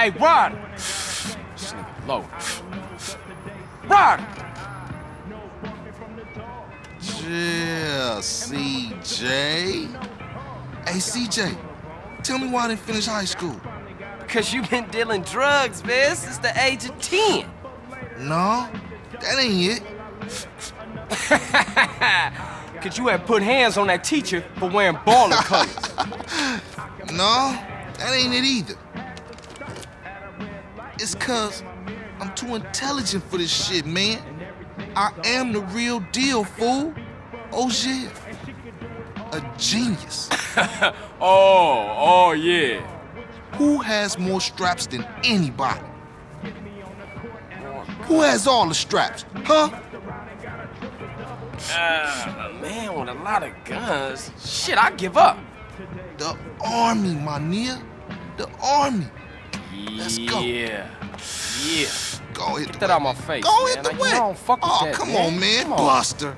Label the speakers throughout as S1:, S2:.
S1: Hey, Rod! This nigga low. Rod!
S2: Yeah, CJ. Hey, CJ, tell me why I didn't finish high school.
S1: Cause you been dealing drugs, man, since the age of 10.
S2: No, that ain't it.
S1: Cause you had put hands on that teacher for wearing Ballas colors.
S2: No, that ain't it either. It's cause I'm too intelligent for this shit, man. I am the real deal, fool. Oh shit. A genius.
S1: oh, oh yeah.
S2: Who has more straps than anybody? Who has all the straps? Huh?
S1: Uh, a man with a lot of guns. Shit, I give up.
S2: The army, my nigga. The army. Let's go.
S1: Yeah. Yeah.
S2: Go hit
S1: Get that
S2: way,
S1: out my face,
S2: Go
S1: man.
S2: hit the
S1: Like, don't fuck
S2: oh,
S1: that,
S2: come
S1: man.
S2: on, man.
S1: Come on.
S2: Buster.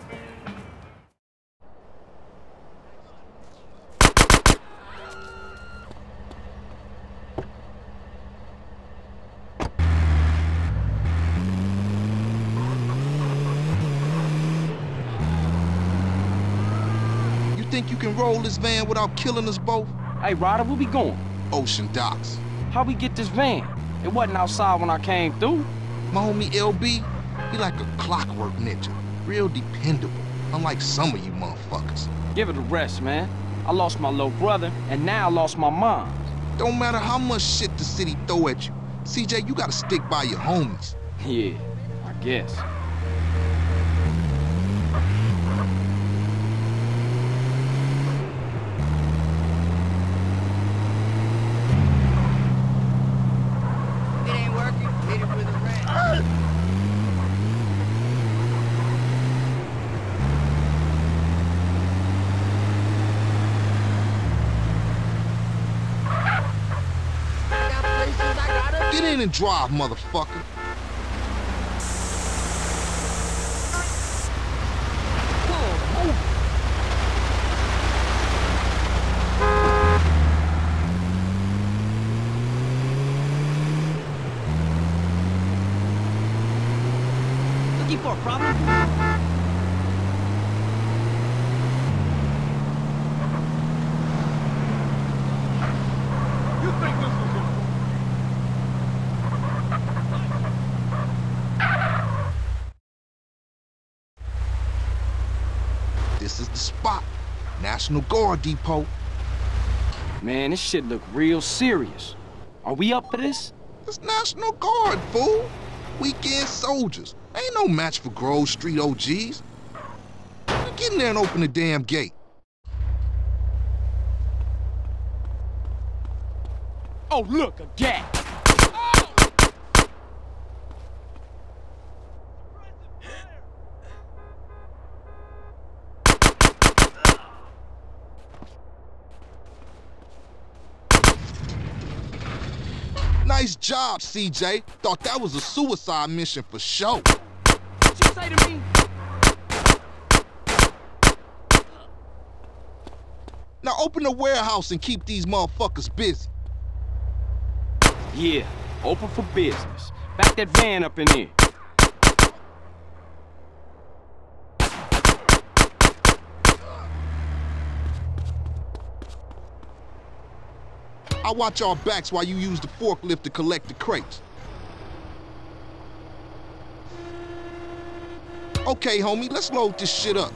S2: You think you can roll this van without killing us both?
S1: Hey, Ryder, where we going?
S2: Ocean docks.
S1: How we get this van? It wasn't outside when I came through.
S2: My homie LB, he like a clockwork ninja. Real dependable. Unlike some of you motherfuckers.
S1: Give it a rest, man. I lost my little brother, and now I lost my mom.
S2: Don't matter how much shit the city throw at you. CJ, you gotta stick by your homies.
S1: Yeah, I guess.
S3: It ain't working. Hit it with a rat. Got places I gotta
S2: Get in and drive, motherfucker.
S3: Looking for a problem?
S2: This is the spot. National Guard Depot.
S1: Man, this shit look real serious. Are we up for this?
S2: It's National Guard, fool. Weekend soldiers. Ain't no match for Grove Street OGs. Get in there and open the damn gate.
S1: Oh, look, a gap.
S2: Job, CJ. Thought that was a suicide mission for sure.
S1: What you say to me?
S2: Now open the warehouse and keep these motherfuckers busy.
S1: Yeah, open for business. Back that van up in here.
S2: I watch our backs while you use the forklift to collect the crates. Okay, homie, let's load this shit up.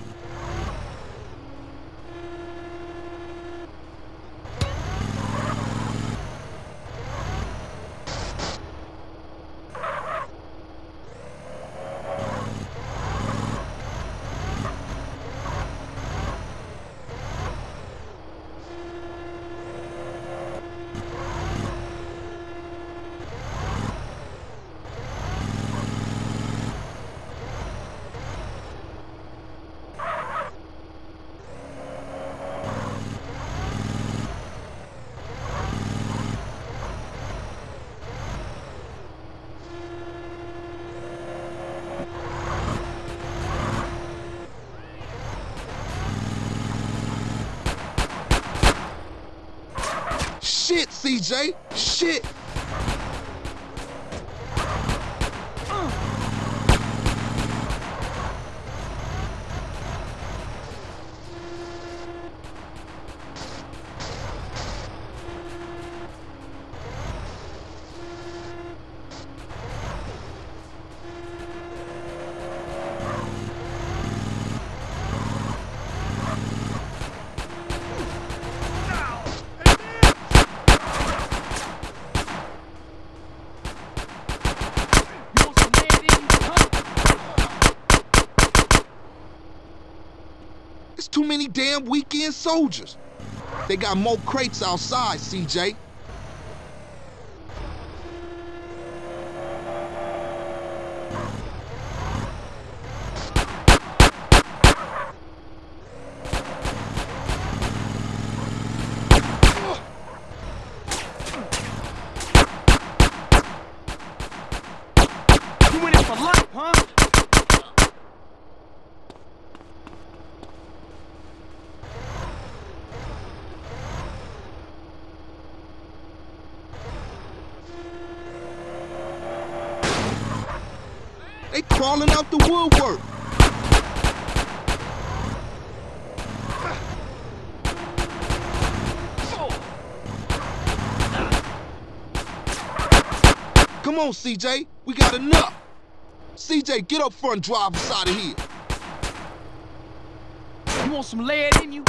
S2: Shit, CJ. Shit. Too many damn weekend soldiers. They got more crates outside, CJ.
S1: You in it for life, huh?
S2: They crawling out the woodwork. Come on, CJ. We got enough. CJ, get up front and drive us out of here.
S1: You want some lead in you?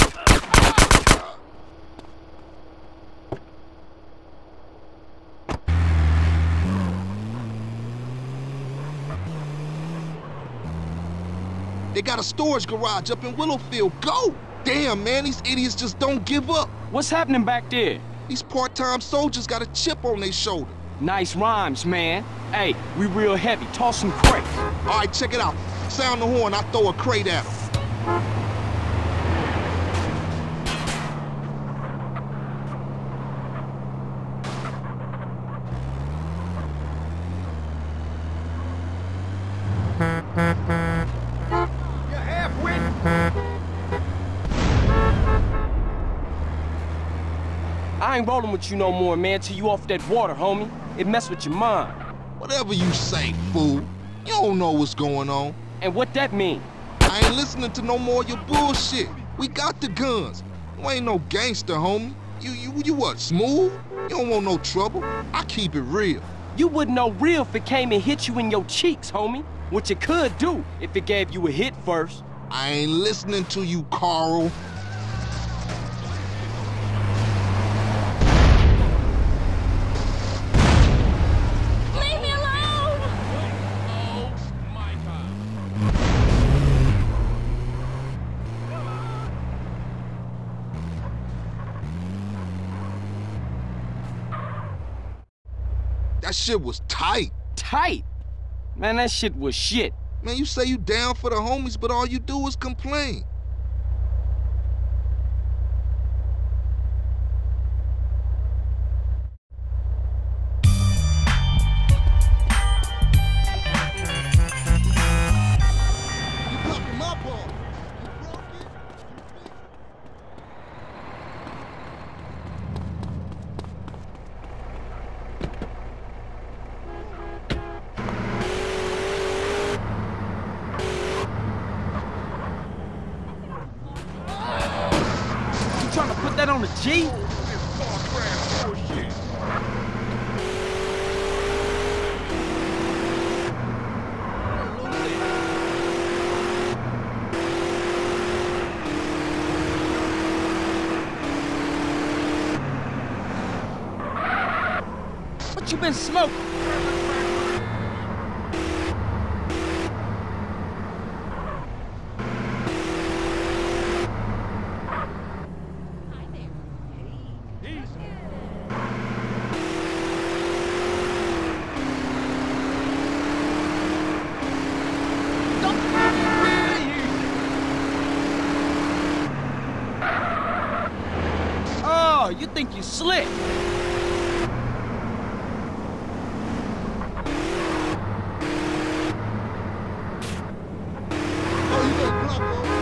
S2: They got a storage garage up in Willowfield. Go! Damn, man, these idiots just don't give up.
S1: What's happening back there?
S2: These part-time soldiers got a chip on their shoulder.
S1: Nice rhymes, man. Hey, we real heavy. Toss some crates.
S2: All right, check it out. Sound the horn, I throw a crate at them.
S1: I ain't rolling with you no more, man, till you off that water, homie. It mess with your mind.
S2: Whatever you say, fool. You don't know what's going on.
S1: And what that mean?
S2: I ain't listening to no more of your bullshit. We got the guns. You ain't no gangster, homie. You, you, you what, smooth? You don't want no trouble. I keep it real.
S1: You wouldn't know real if it came and hit you in your cheeks, homie. What you could do if it gave you a hit first.
S2: I ain't listening to you, Carl.
S4: Leave me alone!
S2: That shit was tight.
S1: Tight. Man, that shit was shit.
S2: Man, you say you down for the homies, but all you do is complain.
S1: What you been smoking? Oh, you think you slick?
S2: Oh, you gonna block over?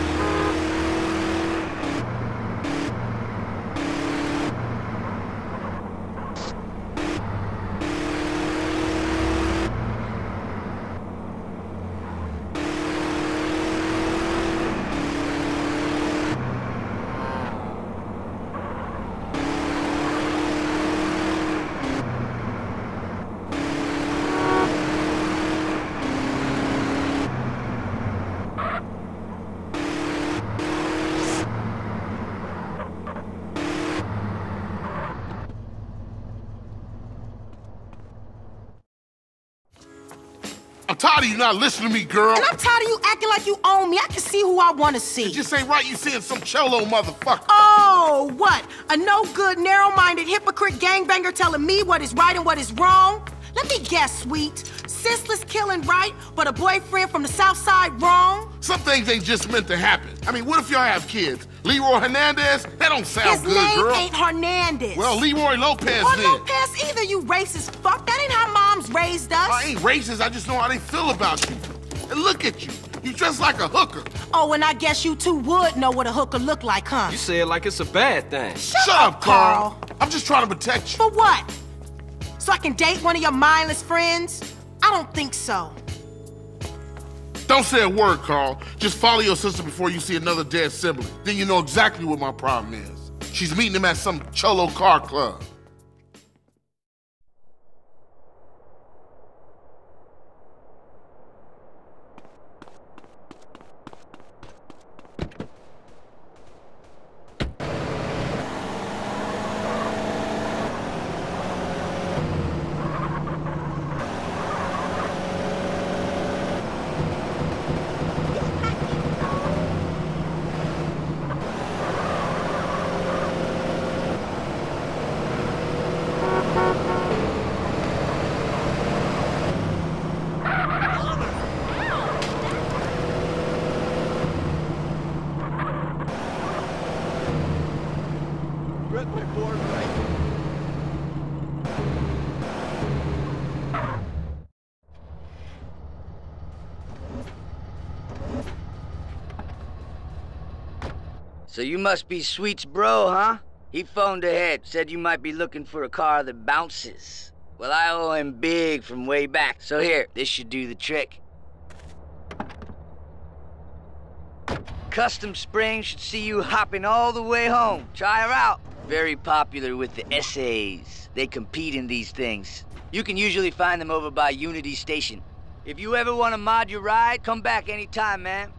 S5: Tired of you not listening to me, girl.
S6: And I'm tired of you acting like you own me. I can see who I want to see.
S5: It just ain't right you seeing some cholo motherfucker.
S6: Oh, what? A no good, narrow minded hypocrite gangbanger telling me what is right and what is wrong? Let me guess, sweet. Senseless killing right, but a boyfriend from the south side wrong?
S5: Some things ain't just meant to happen. I mean, what if y'all have kids? Leroy Hernandez? That don't sound
S6: His
S5: good,
S6: name ain't Hernandez.
S5: Well, Leroy Lopez
S6: or
S5: then.
S6: Lopez either, you racist fuck. That ain't how moms raised us.
S5: I ain't racist, I just know how they feel about you. And look at you. You dress like a hooker.
S6: Oh, and I guess you two would know what a hooker look like, huh?
S1: You say it like it's a bad thing.
S6: Shut,
S5: up, Carl. I'm just trying to protect you.
S6: For what? So I can date one of your mindless friends? I don't think so.
S5: Don't say a word, Carl. Just follow your sister before you see another dead sibling. Then you know exactly what my problem is. She's meeting him at some cholo car club.
S3: So you must be Sweet's bro, huh? He phoned ahead, said you might be looking for a car that bounces. Well, I owe him big from way back, so here, this should do the trick. Custom Spring should see you hopping all the way home. Try her out. Very popular with the essays. They compete in these things. You can usually find them over by Unity Station. If you ever want to mod your ride, come back anytime, man.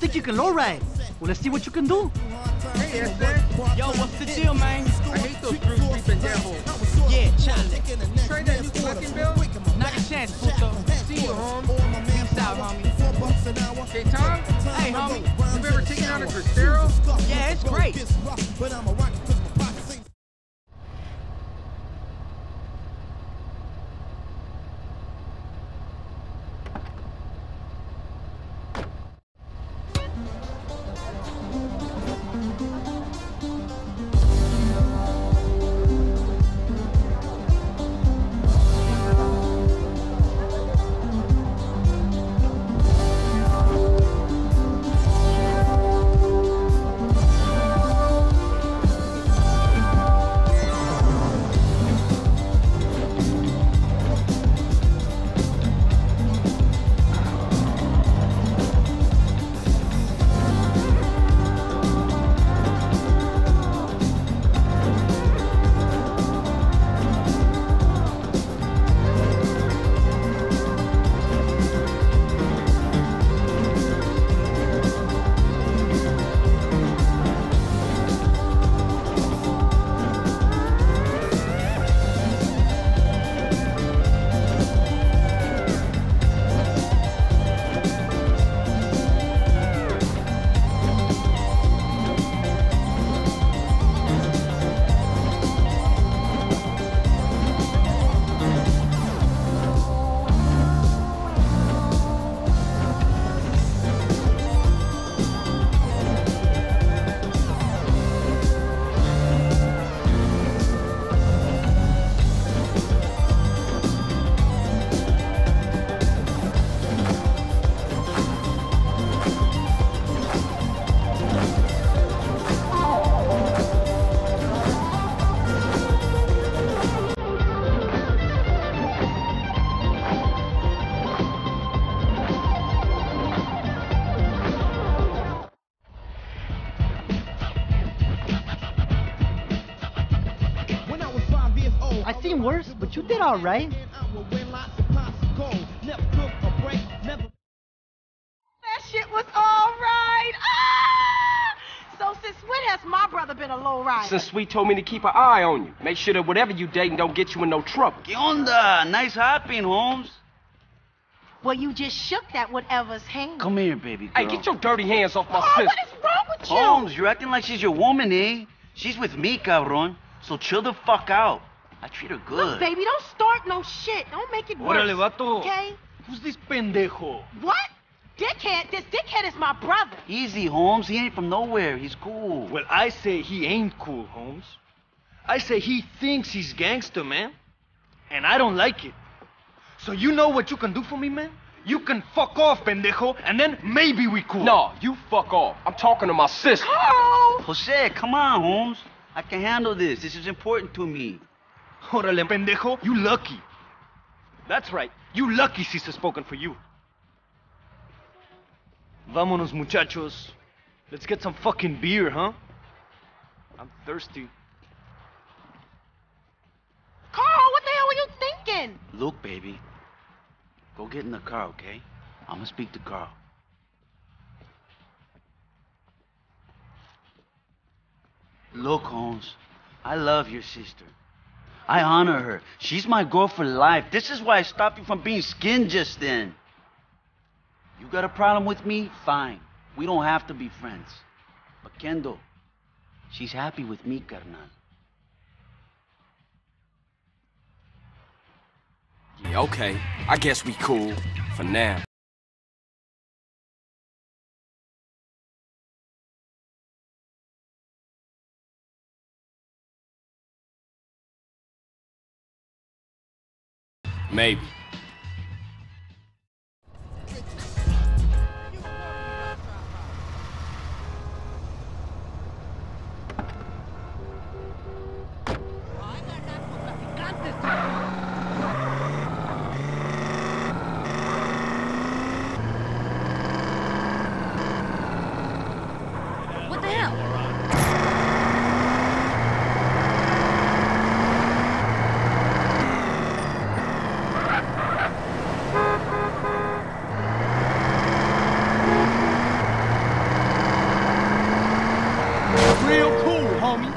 S7: Think you can lowride? Well, let's see what you can do.
S8: Hey, SJ.
S1: Yo, what's the deal, man?
S8: I hate those group creeping devils.
S7: Yeah, chale.
S8: Trade that new fucking bill?
S7: Not a chance, puto.
S8: See you, home.
S7: Peace out, homie.
S8: Hey, Tom?
S7: Hey, homie.
S8: You ever taken out a Cristero?
S7: Yeah, it's great.
S9: But you did alright.
S6: That shit was all right. Ah! So since when has my brother been a low rider?
S1: Since Sweet told me to keep an eye on you. Make sure that whatever you dating don't get you in no trouble.
S10: ¿Qué onda? Nice hopping, homes.
S6: Well, you just shook that whatever's hand.
S10: Come here, baby girl.
S1: Hey, get your dirty hands off my
S6: Oh,
S1: sister.
S6: what is wrong with you?
S10: homes, you're acting like she's your woman, eh? She's with me, cabron. So chill the fuck out. I treat her good.
S6: Look, baby, don't start no shit. Don't make it worse.
S9: Órale, vato.
S6: Okay?
S9: Who's this pendejo?
S6: What? Dickhead? This dickhead is my brother.
S10: Easy, homes. He ain't from nowhere. He's cool.
S9: Well, I say he ain't cool, homes. I say he thinks he's gangster, man. And I don't like it. So you know what you can do for me, man? You can fuck off, pendejo, and then maybe we cool.
S1: No, you fuck off. I'm talking to my sister.
S6: Carl!
S10: Jose, come on, homes. I can handle this. This is important to me.
S9: Órale, pendejo, you lucky. That's right. You lucky Cesar spoken for you. Vámonos, muchachos. Let's get some fucking beer, huh? I'm thirsty.
S6: Carl, what the hell were you thinking?
S10: Look, baby. Go get in the car, okay? I'm gonna speak to Carl. Look, homes. I love your sister. I honor her. She's my girl for life. This is why I stopped you from being skinned just then. You got a problem with me? Fine. We don't have to be friends. But Kendl, she's happy with me, carnal.
S1: Yeah, okay. I guess we cool. For now. Maybe.
S4: What the hell?
S1: Real cool, homie.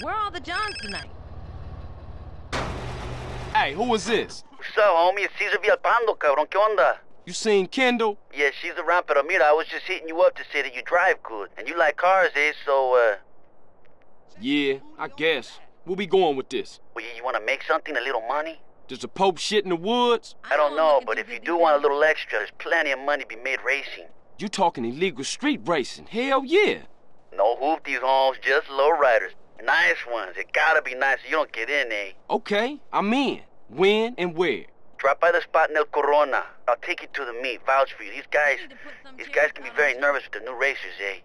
S4: Where are all the Johns tonight?
S1: Hey, who was this?
S10: What's up, homie? It's Cesar Villalpando, cabrón. ¿Qué onda?
S1: You seen Kendl?
S10: Yeah, she's around, pero mira, I was just hitting you up to say that you drive good. And you like cars, eh? So, uh,
S1: Yeah, I guess. We'll be going with this.
S10: well, you want to make something, a little money?
S1: Does the Pope shit in the woods?
S10: I don't know, but if you do want a little extra, there's plenty of money to be made racing.
S1: You talking illegal street racing? Hell yeah.
S10: No hoopties, homes, just low riders. Nice ones. It gotta be nice so you don't get in, eh?
S1: Okay, I'm in. When and where?
S10: Drop by the spot in El Corona. I'll take you to the meet, vouch for you. These guys, these guys can be very nervous with the new racers, eh?